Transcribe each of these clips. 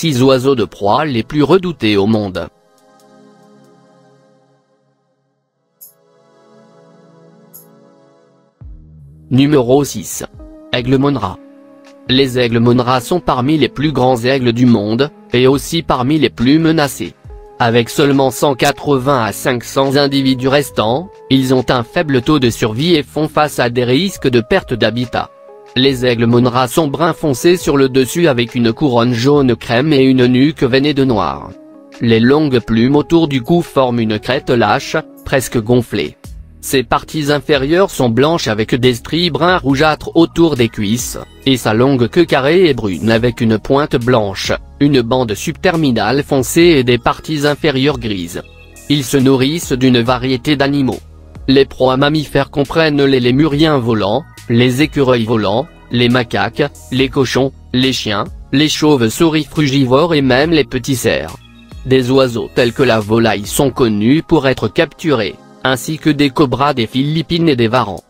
6 oiseaux de proie les plus redoutés au monde. Numéro 6. Aigle Monra. Les aigles Monra sont parmi les plus grands aigles du monde, et aussi parmi les plus menacés. Avec seulement 180 à 500 individus restants, ils ont un faible taux de survie et font face à des risques de perte d'habitat. Les aigles Monra sont brun foncé sur le dessus avec une couronne jaune crème et une nuque veinée de noir. Les longues plumes autour du cou forment une crête lâche, presque gonflée. Ses parties inférieures sont blanches avec des stries brun rougeâtres autour des cuisses, et sa longue queue carrée est brune avec une pointe blanche, une bande subterminale foncée et des parties inférieures grises. Ils se nourrissent d'une variété d'animaux. Les proies mammifères comprennent les lémuriens volants, les écureuils volants, les macaques, les cochons, les chiens, les chauves-souris frugivores et même les petits cerfs. Des oiseaux tels que la volaille sont connus pour être capturés ainsi que des cobras des Philippines et des varans.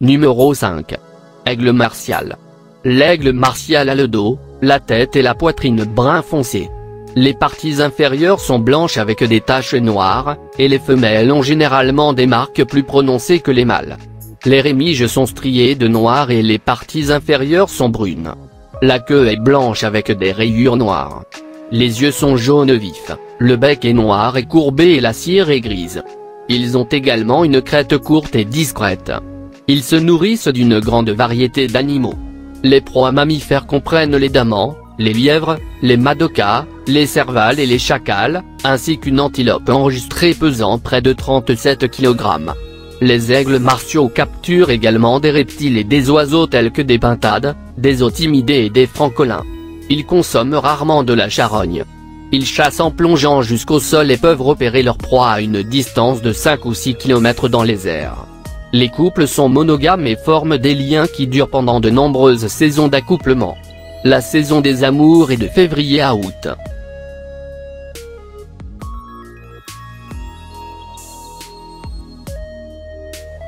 Numéro 5. Aigle martial. L'aigle martial a le dos, la tête et la poitrine brun foncé. Les parties inférieures sont blanches avec des taches noires, et les femelles ont généralement des marques plus prononcées que les mâles. Les rémiges sont striées de noir et les parties inférieures sont brunes. La queue est blanche avec des rayures noires. Les yeux sont jaunes vifs, le bec est noir et courbé et la cire est grise. Ils ont également une crête courte et discrète. Ils se nourrissent d'une grande variété d'animaux. Les proies mammifères comprennent les damans, les lièvres, les madocas, les cervales et les chacals, ainsi qu'une antilope enregistrée pesant près de 37 kg. Les aigles martiaux capturent également des reptiles et des oiseaux tels que des pintades, des otimidés et des francolins. Ils consomment rarement de la charogne. Ils chassent en plongeant jusqu'au sol et peuvent repérer leur proie à une distance de 5 ou 6 km dans les airs. Les couples sont monogames et forment des liens qui durent pendant de nombreuses saisons d'accouplement. La saison des amours est de février à août.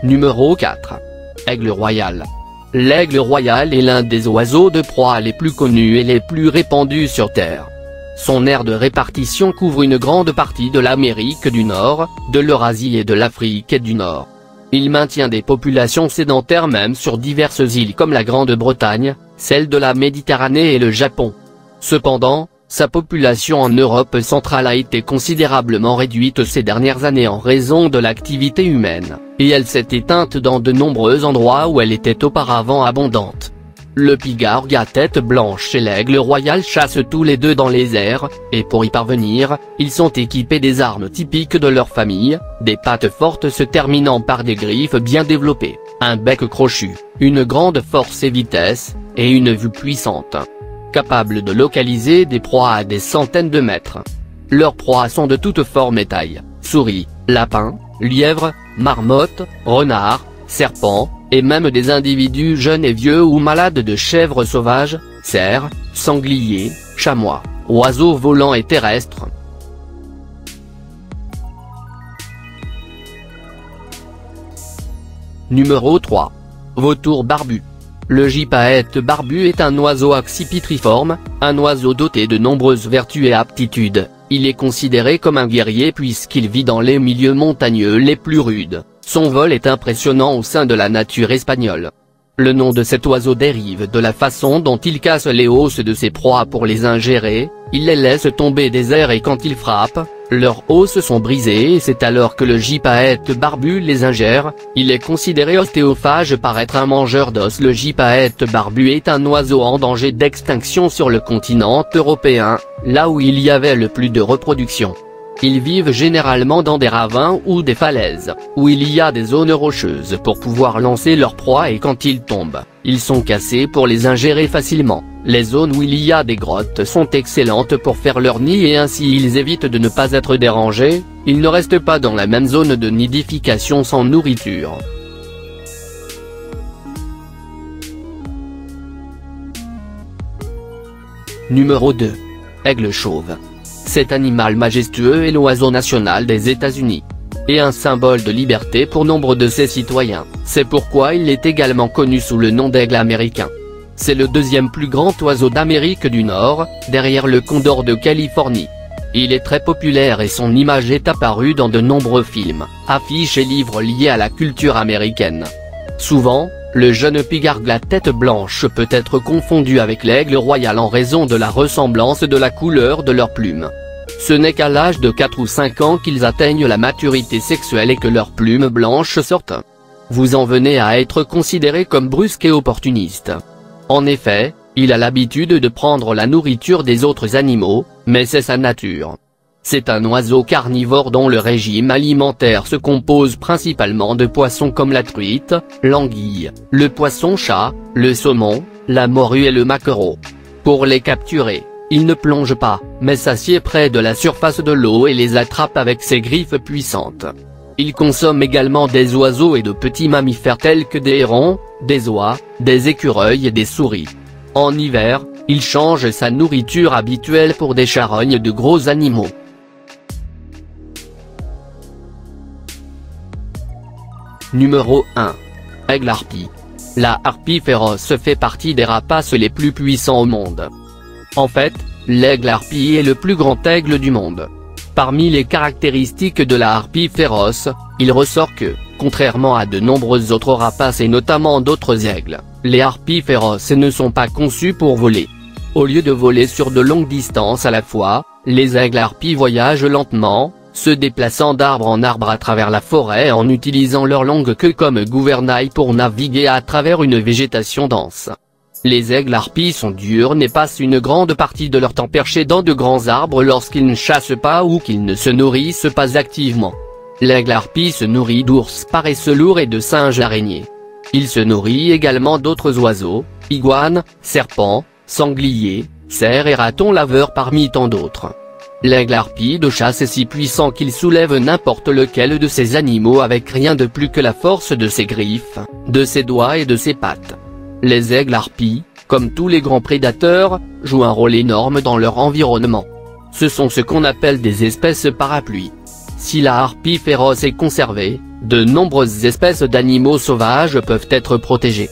Numéro 4. Aigle royal. L'aigle royal est l'un des oiseaux de proie les plus connus et les plus répandus sur Terre. Son aire de répartition couvre une grande partie de l'Amérique du Nord, de l'Eurasie et de l'Afrique du Nord. Il maintient des populations sédentaires même sur diverses îles comme la Grande-Bretagne, celle de la Méditerranée et le Japon. Cependant, sa population en Europe centrale a été considérablement réduite ces dernières années en raison de l'activité humaine, et elle s'est éteinte dans de nombreux endroits où elle était auparavant abondante. Le pigargue à tête blanche et l'aigle royal chassent tous les deux dans les airs, et pour y parvenir, ils sont équipés des armes typiques de leur famille, des pattes fortes se terminant par des griffes bien développées, un bec crochu, une grande force et vitesse, et une vue puissante capables de localiser des proies à des centaines de mètres. Leurs proies sont de toutes formes et tailles, souris, lapins, lièvres, marmottes, renards, serpents, et même des individus jeunes et vieux ou malades de chèvres sauvages, cerfs, sangliers, chamois, oiseaux volants et terrestres. Numéro 3. Vautour barbu. Le gypaète barbu est un oiseau accipitriforme, un oiseau doté de nombreuses vertus et aptitudes. Il est considéré comme un guerrier puisqu'il vit dans les milieux montagneux les plus rudes. Son vol est impressionnant au sein de la nature espagnole. Le nom de cet oiseau dérive de la façon dont il casse les os de ses proies pour les ingérer, il les laisse tomber des airs et quand il frappe, leurs os sont brisés et c'est alors que le gypaète barbu les ingère, il est considéré ostéophage par être un mangeur d'os. Le gypaète barbu est un oiseau en danger d'extinction sur le continent européen, là où il y avait le plus de reproduction. Ils vivent généralement dans des ravins ou des falaises, où il y a des zones rocheuses pour pouvoir lancer leur proie et quand ils tombent, ils sont cassés pour les ingérer facilement. Les zones où il y a des grottes sont excellentes pour faire leur nid et ainsi ils évitent de ne pas être dérangés, ils ne restent pas dans la même zone de nidification sans nourriture. Numéro 2. Aigle chauve. Cet animal majestueux est l'oiseau national des États-Unis. et un symbole de liberté pour nombre de ses citoyens, c'est pourquoi il est également connu sous le nom d'aigle américain. C'est le deuxième plus grand oiseau d'Amérique du Nord, derrière le condor de Californie. Il est très populaire et son image est apparue dans de nombreux films, affiches et livres liés à la culture américaine. Souvent, le jeune pigargue à tête blanche peut être confondu avec l'aigle royal en raison de la ressemblance de la couleur de leurs plumes. Ce n'est qu'à l'âge de 4 ou 5 ans qu'ils atteignent la maturité sexuelle et que leurs plumes blanches sortent. Vous en venez à être considéré comme brusque et opportuniste. En effet, il a l'habitude de prendre la nourriture des autres animaux, mais c'est sa nature. C'est un oiseau carnivore dont le régime alimentaire se compose principalement de poissons comme la truite, l'anguille, le poisson-chat, le saumon, la morue et le maquereau. Pour les capturer, il ne plonge pas, mais s'assied près de la surface de l'eau et les attrape avec ses griffes puissantes. Il consomme également des oiseaux et de petits mammifères tels que des hérons, des oies, des écureuils et des souris. En hiver, il change sa nourriture habituelle pour des charognes de gros animaux. Numéro 1. Aigle harpie. La harpie féroce fait partie des rapaces les plus puissants au monde. En fait, l'aigle harpie est le plus grand aigle du monde. Parmi les caractéristiques de la harpie féroce, il ressort que, contrairement à de nombreuses autres rapaces et notamment d'autres aigles, les harpies féroces ne sont pas conçues pour voler. Au lieu de voler sur de longues distances à la fois, les aigles harpies voyagent lentement, se déplaçant d'arbre en arbre à travers la forêt en utilisant leur longue queue comme gouvernail pour naviguer à travers une végétation dense. Les aigles harpies sont diurnes et passent une grande partie de leur temps perchés dans de grands arbres lorsqu'ils ne chassent pas ou qu'ils ne se nourrissent pas activement. L'aigle harpie se nourrit d'ours paresseux lourds et de singes araignées. Il se nourrit également d'autres oiseaux, iguanes, serpents, sangliers, cerfs et ratons laveurs parmi tant d'autres. L'aigle harpie de chasse est si puissant qu'il soulève n'importe lequel de ces animaux avec rien de plus que la force de ses griffes, de ses doigts et de ses pattes. Les aigles harpies, comme tous les grands prédateurs, jouent un rôle énorme dans leur environnement. Ce sont ce qu'on appelle des espèces parapluies. Si la harpie féroce est conservée, de nombreuses espèces d'animaux sauvages peuvent être protégées.